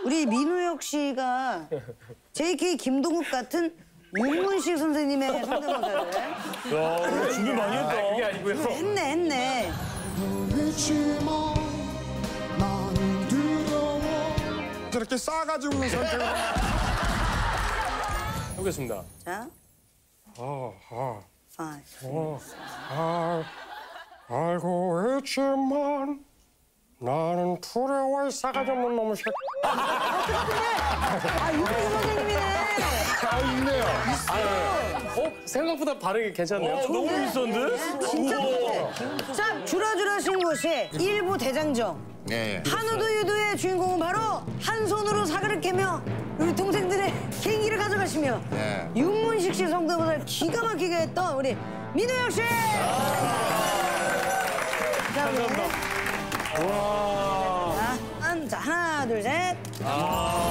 우리 민우혁 씨가 JK 김동욱 같은 윤문식 선생님의 성대모사를 야, 준비 많이 했다. 그게 아니고요. 했네 했네. 그렇지만 나는 두려워 그렇게 싸가지고 선택을 해보겠습니다. 자, 아, 아. 어, 아, 알고 있지만 나는 두려워의 싸가지 없는 놈의 새끼 아 윤문식 선생님이네. 아 있네요 어? 생각보다 반응이 괜찮네요. 너무 비싼데? 진짜 못해. 자, 주라주라신 곳이 일부 대장정. 네, 한우도 유도의 주인공은 바로 한 손으로 사과를 깨며 우리 동생들의 개인기를 가져가시며 네. 윤문식 씨 성대모사를 기가 막히게 했던 우리 민우혁 씨. 자, 우리 와. 자, 하나, 둘, 셋. 아.